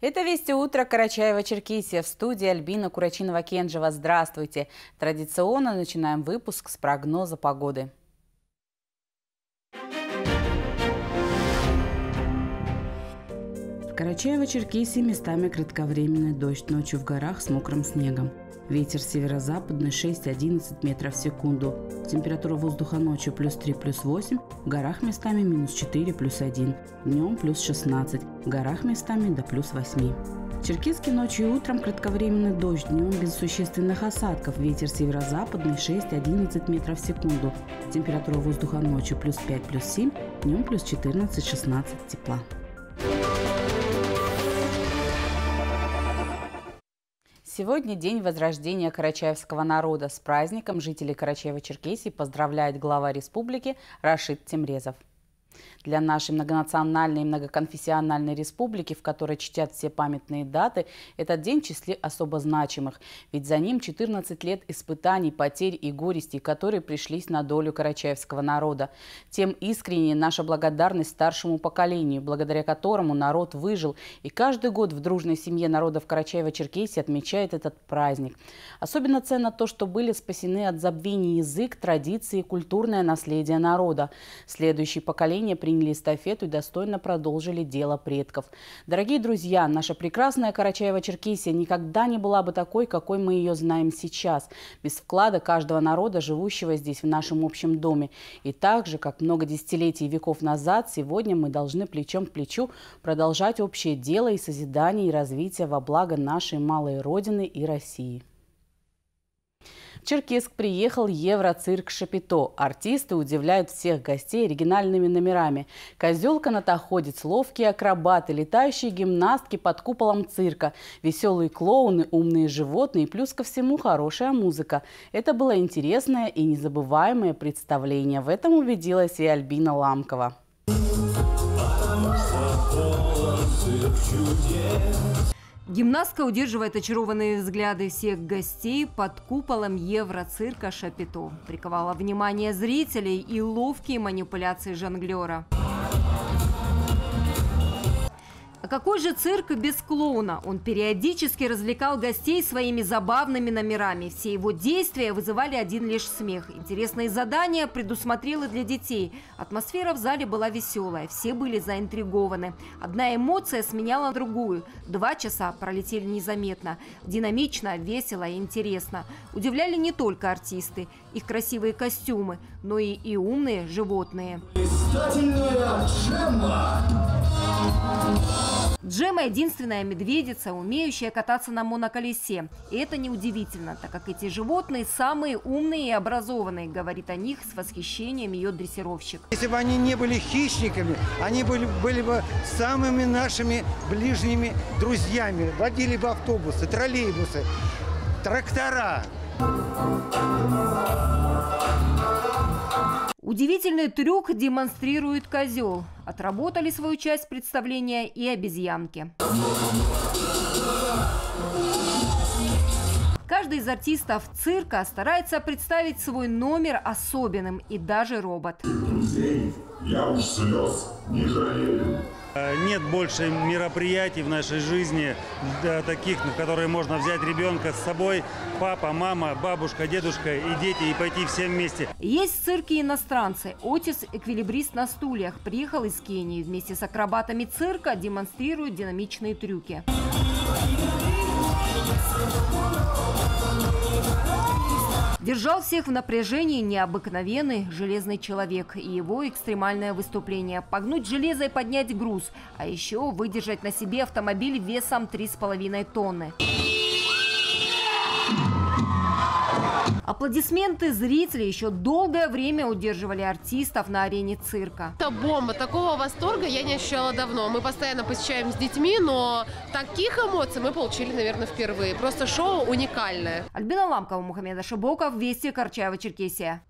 Это «Вести утро» Карачаева-Черкесия. В студии Альбина Курачинова-Кенжева. Здравствуйте. Традиционно начинаем выпуск с прогноза погоды. Карачаево-Черкесии местами кратковременный дождь, ночью в горах с мокрым снегом. Ветер северо-западный 6-11 метров в секунду. Температура воздуха ночью плюс 3, плюс 8. В горах местами минус 4, плюс 1. Днем плюс 16. В горах местами до плюс 8. Черкесский ночью и утром кратковременный дождь, днем без существенных осадков. Ветер северо-западный 6-11 метров в секунду. Температура воздуха ночью плюс 5, плюс 7. Днем плюс 14-16 тепла. Сегодня день возрождения карачаевского народа. С праздником жители Карачаева-Черкесии поздравляет глава республики Рашид Темрезов. Для нашей многонациональной и многоконфессиональной республики, в которой чтят все памятные даты, этот день в числе особо значимых. Ведь за ним 14 лет испытаний, потерь и горестей, которые пришлись на долю карачаевского народа. Тем искренне наша благодарность старшему поколению, благодаря которому народ выжил. И каждый год в дружной семье народов Карачаева-Черкесии отмечает этот праздник. Особенно ценно то, что были спасены от забвения язык, традиции и культурное наследие народа. Следующие поколения приняли эстафету и достойно продолжили дело предков. Дорогие друзья, наша прекрасная Карачаева-Черкесия никогда не была бы такой, какой мы ее знаем сейчас, без вклада каждого народа, живущего здесь, в нашем общем доме. И так же, как много десятилетий и веков назад, сегодня мы должны плечом к плечу продолжать общее дело и созидание и развитие во благо нашей малой Родины и России. Черкесск приехал Евроцирк Шапито. Артисты удивляют всех гостей оригинальными номерами. Козел-канатоходец, ловкие акробаты, летающие гимнастки под куполом цирка, веселые клоуны, умные животные плюс ко всему хорошая музыка. Это было интересное и незабываемое представление. В этом убедилась и Альбина Ламкова. Гимнастка удерживает очарованные взгляды всех гостей под куполом Евроцирка Шапито. Приковала внимание зрителей и ловкие манипуляции жонглера. А какой же цирк без клоуна? Он периодически развлекал гостей своими забавными номерами. Все его действия вызывали один лишь смех. Интересные задания предусмотрел и для детей. Атмосфера в зале была веселая, все были заинтригованы. Одна эмоция сменяла другую. Два часа пролетели незаметно. Динамично, весело и интересно. Удивляли не только артисты, их красивые костюмы, но и, и умные животные. Блистательная Джемма! Джема – единственная медведица, умеющая кататься на моноколесе. И это неудивительно, так как эти животные самые умные и образованные, говорит о них с восхищением ее дрессировщик. Если бы они не были хищниками, они были, были бы самыми нашими ближними друзьями. Водили бы автобусы, троллейбусы, трактора. Удивительный трюк демонстрирует козел. Отработали свою часть представления и обезьянки. Каждый из артистов цирка старается представить свой номер особенным, и даже робот. Друзей я уж слез не жалею. Э, нет больше мероприятий в нашей жизни, таких, на которые можно взять ребенка с собой, папа, мама, бабушка, дедушка и дети, и пойти всем вместе. Есть в цирке иностранцы. Отис, эквилибрист на стульях, приехал из Кении. Вместе с акробатами цирка демонстрирует динамичные трюки. Держал всех в напряжении необыкновенный железный человек и его экстремальное выступление. Погнуть железо и поднять груз, а еще выдержать на себе автомобиль весом 3,5 тонны. Аплодисменты зрителей еще долгое время удерживали артистов на арене цирка. Это бомба. Такого восторга я не ощущала давно. Мы постоянно посещаем с детьми, но таких эмоций мы получили, наверное, впервые. Просто шоу уникальное. Альбина Ламкова, Мухаммеда Шибоков, Вести, Карчаева-Черкесия.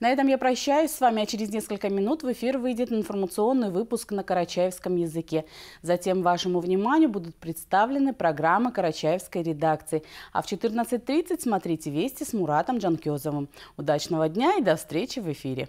На этом я прощаюсь с вами, а через несколько минут в эфир выйдет информационный выпуск на карачаевском языке. Затем вашему вниманию будут представлены программы карачаевской редакции. А в 14.30 смотрите «Вести» с Муратом Джанкезовым. Удачного дня и до встречи в эфире!